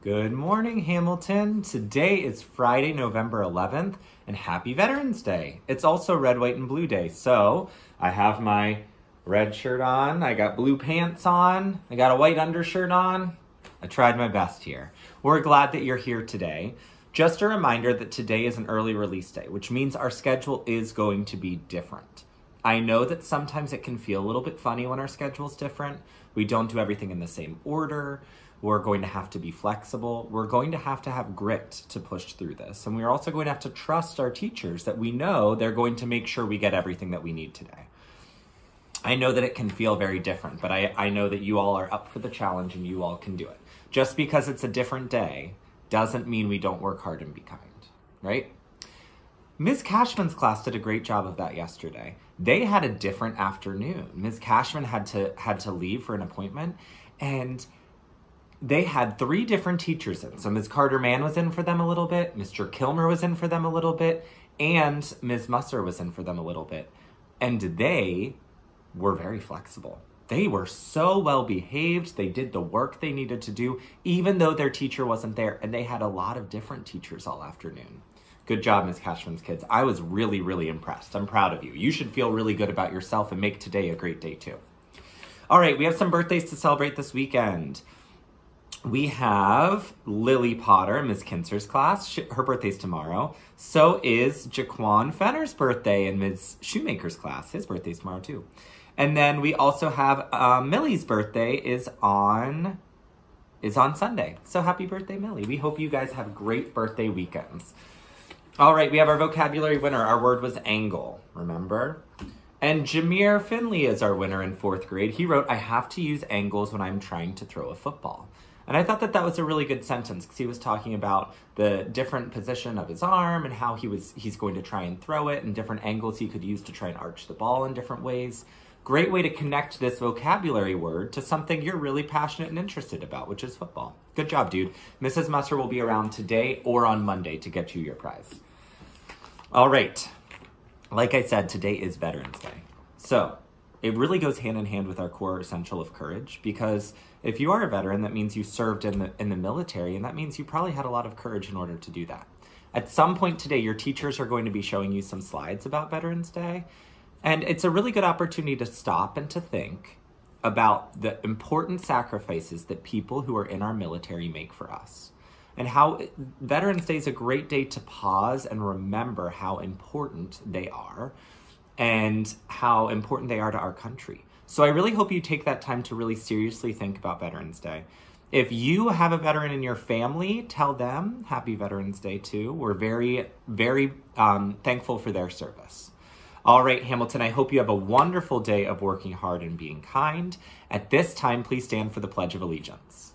Good morning, Hamilton. Today is Friday, November 11th, and happy Veterans Day. It's also Red, White, and Blue Day. So I have my red shirt on, I got blue pants on, I got a white undershirt on. I tried my best here. We're glad that you're here today. Just a reminder that today is an early release day, which means our schedule is going to be different. I know that sometimes it can feel a little bit funny when our schedule's different. We don't do everything in the same order. We're going to have to be flexible. We're going to have to have grit to push through this. And we're also going to have to trust our teachers that we know they're going to make sure we get everything that we need today. I know that it can feel very different, but I, I know that you all are up for the challenge and you all can do it. Just because it's a different day doesn't mean we don't work hard and be kind, right? Ms. Cashman's class did a great job of that yesterday. They had a different afternoon. Ms. Cashman had to had to leave for an appointment and they had three different teachers in. So Ms. Carter Mann was in for them a little bit, Mr. Kilmer was in for them a little bit, and Ms. Musser was in for them a little bit. And they were very flexible. They were so well behaved. They did the work they needed to do, even though their teacher wasn't there. And they had a lot of different teachers all afternoon. Good job, Ms. Cashman's kids. I was really, really impressed. I'm proud of you. You should feel really good about yourself and make today a great day, too. All right, we have some birthdays to celebrate this weekend we have Lily Potter, Miss Kinser's class. She, her birthday's tomorrow. So is Jaquan Fenner's birthday in Ms. Shoemaker's class. His birthday's tomorrow too. And then we also have uh, Millie's birthday is on is on Sunday. So happy birthday, Millie. We hope you guys have great birthday weekends. All right, we have our vocabulary winner. Our word was angle, remember? And Jameer Finley is our winner in fourth grade. He wrote, I have to use angles when I'm trying to throw a football. And I thought that that was a really good sentence because he was talking about the different position of his arm and how he was he's going to try and throw it and different angles he could use to try and arch the ball in different ways. Great way to connect this vocabulary word to something you're really passionate and interested about, which is football. Good job, dude. Mrs. Musser will be around today or on Monday to get you your prize. All right. Like I said, today is Veterans Day. So, it really goes hand in hand with our core essential of courage because if you are a veteran, that means you served in the in the military, and that means you probably had a lot of courage in order to do that. At some point today, your teachers are going to be showing you some slides about Veterans Day, and it's a really good opportunity to stop and to think about the important sacrifices that people who are in our military make for us. And how Veterans Day is a great day to pause and remember how important they are and how important they are to our country. So I really hope you take that time to really seriously think about Veterans Day. If you have a veteran in your family, tell them Happy Veterans Day too. We're very, very um, thankful for their service. All right, Hamilton, I hope you have a wonderful day of working hard and being kind. At this time, please stand for the Pledge of Allegiance.